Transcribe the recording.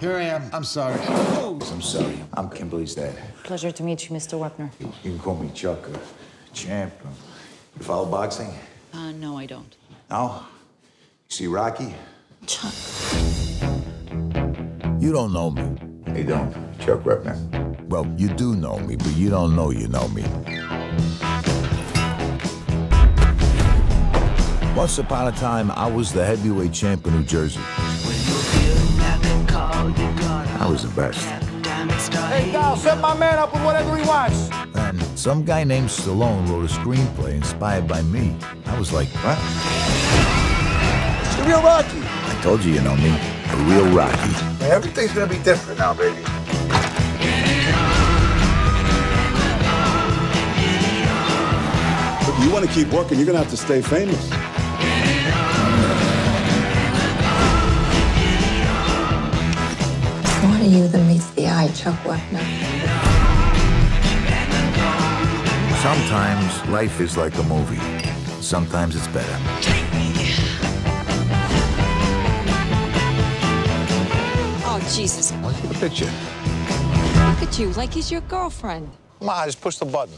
Here I am. I'm sorry. I'm sorry. I'm Kimberly's dad. Pleasure to meet you, Mr. Wepner. You can call me Chuck, uh, champ. You follow boxing? Uh, no, I don't. No? You see Rocky? Chuck. You don't know me. You don't. Chuck Wepner. Well, you do know me, but you don't know you know me. Once upon a time, I was the heavyweight champ in New Jersey. I was the best. Hey, Dal, set my man up with whatever he wants. And some guy named Stallone wrote a screenplay inspired by me. I was like, what? It's the real Rocky. I told you you know me. The real Rocky. Hey, everything's gonna be different now, baby. If you want to keep working, you're going to have to stay famous. What are you that meets the eye, Chuck Wepner? Sometimes life is like a movie. Sometimes it's better. Oh, Jesus. Look at the picture. Look at you, like he's your girlfriend. Come on, just push the button.